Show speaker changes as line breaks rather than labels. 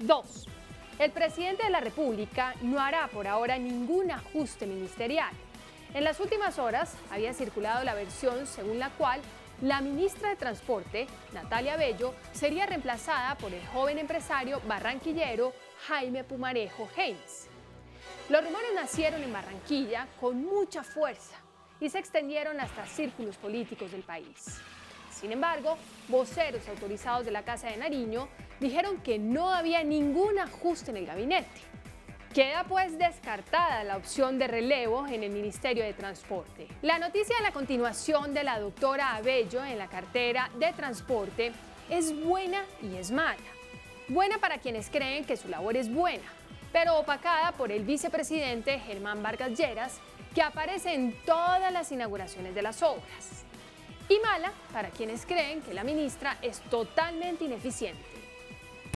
2. El presidente de la República no hará por ahora ningún ajuste ministerial. En las últimas horas había circulado la versión según la cual la ministra de Transporte, Natalia Bello, sería reemplazada por el joven empresario barranquillero Jaime Pumarejo Haynes. Los rumores nacieron en Barranquilla con mucha fuerza y se extendieron hasta círculos políticos del país. Sin embargo, voceros autorizados de la Casa de Nariño dijeron que no había ningún ajuste en el gabinete. Queda pues descartada la opción de relevo en el Ministerio de Transporte. La noticia de la continuación de la doctora Abello en la cartera de Transporte es buena y es mala. Buena para quienes creen que su labor es buena, pero opacada por el vicepresidente Germán Vargas Lleras, que aparece en todas las inauguraciones de las obras. Y mala para quienes creen que la ministra es totalmente ineficiente.